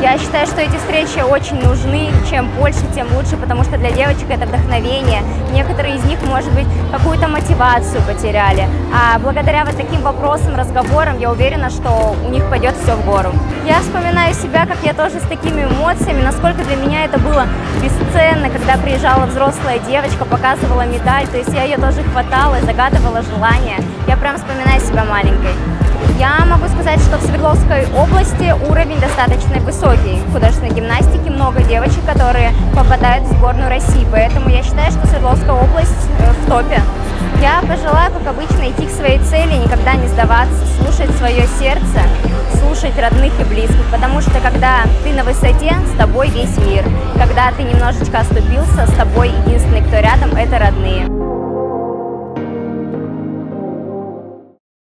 Я считаю, что эти встречи очень нужны. Чем больше, тем лучше, потому что для девочек это вдохновение. Некоторые из них, может быть, какую-то мотивацию потеряли. А благодаря вот таким вопросам, разговорам, я уверена, что у них пойдет все в гору. Я вспоминаю себя, как я тоже с такими эмоциями, насколько для меня это было бесценно, когда приезжала взрослая девочка, показывала медаль, то есть я ее тоже хватала, загадывала желание. Я прям вспоминаю себя маленькой. Я могу сказать, что в Свердловской области уровень достаточно высокий. В художественной гимнастике много девочек, которые попадают в сборную России, поэтому я считаю, что Свердловская область э, в топе. Я пожелаю, как обычно, идти к своей цели, никогда не сдаваться, слушать свое сердце, слушать родных и близких, потому что когда ты на высоте, с тобой весь мир. Когда ты немножечко оступился, с тобой единственный, кто рядом, это родные.